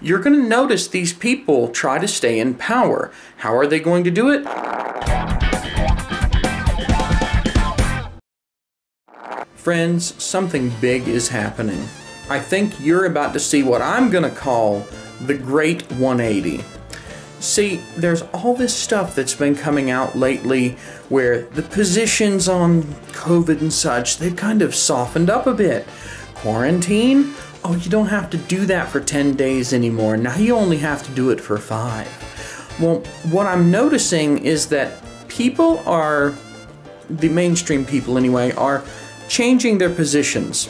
You're going to notice these people try to stay in power. How are they going to do it? Friends, something big is happening. I think you're about to see what I'm going to call the Great 180. See, there's all this stuff that's been coming out lately where the positions on COVID and such, they've kind of softened up a bit. Quarantine? Oh, you don't have to do that for 10 days anymore. Now you only have to do it for five. Well, what I'm noticing is that people are, the mainstream people anyway, are changing their positions.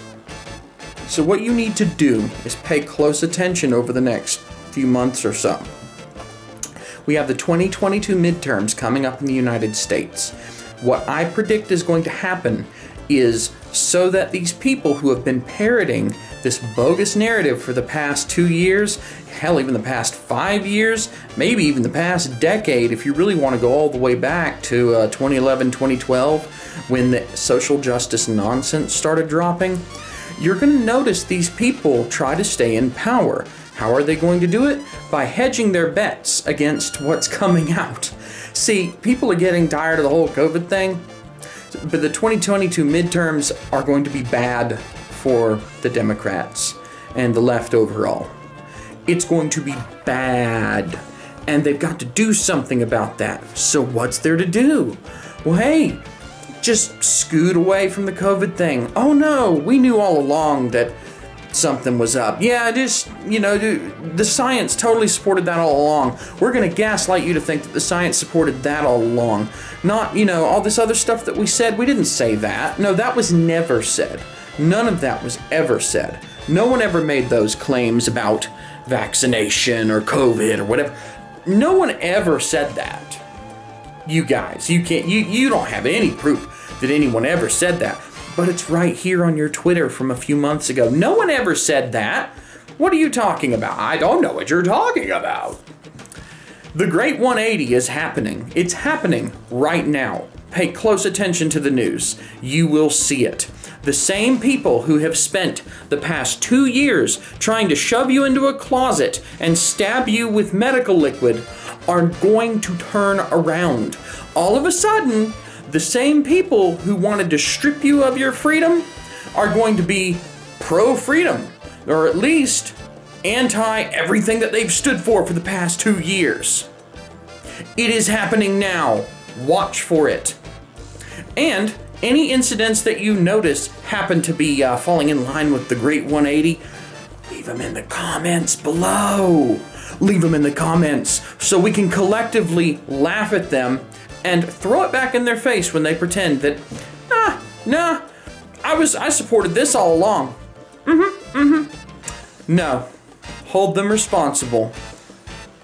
So, what you need to do is pay close attention over the next few months or so. We have the 2022 midterms coming up in the United States. What I predict is going to happen is so that these people who have been parroting this bogus narrative for the past two years, hell, even the past five years, maybe even the past decade, if you really want to go all the way back to uh, 2011, 2012, when the social justice nonsense started dropping, you're going to notice these people try to stay in power. How are they going to do it? By hedging their bets against what's coming out. See, people are getting tired of the whole COVID thing, but the 2022 midterms are going to be bad for the Democrats and the left overall. It's going to be bad, and they've got to do something about that. So, what's there to do? Well, hey, just scoot away from the COVID thing. Oh no, we knew all along that something was up. Yeah, just, you know, the science totally supported that all along. We're going to gaslight you to think that the science supported that all along. Not, you know, all this other stuff that we said. We didn't say that. No, that was never said. None of that was ever said. No one ever made those claims about vaccination or COVID or whatever. No one ever said that. You guys, you can't, you, you don't have any proof that anyone ever said that but it's right here on your Twitter from a few months ago. No one ever said that. What are you talking about? I don't know what you're talking about. The Great 180 is happening. It's happening right now. Pay close attention to the news. You will see it. The same people who have spent the past two years trying to shove you into a closet and stab you with medical liquid are going to turn around. All of a sudden, the same people who wanted to strip you of your freedom are going to be pro freedom, or at least anti everything that they've stood for for the past two years. It is happening now. Watch for it. And any incidents that you notice happen to be uh, falling in line with the Great 180, leave them in the comments below. Leave them in the comments so we can collectively laugh at them and throw it back in their face when they pretend that, nah, nah, I was, I supported this all along. Mm-hmm, mm-hmm. No. Hold them responsible.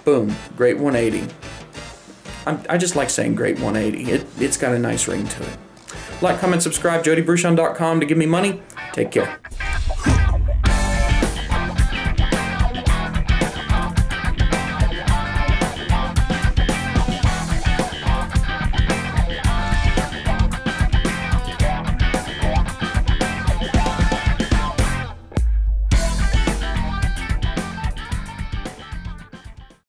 Boom. Great 180. I'm, i just like saying great 180. It, it's got a nice ring to it. Like, comment, subscribe, jodybruchon.com to give me money. Take care.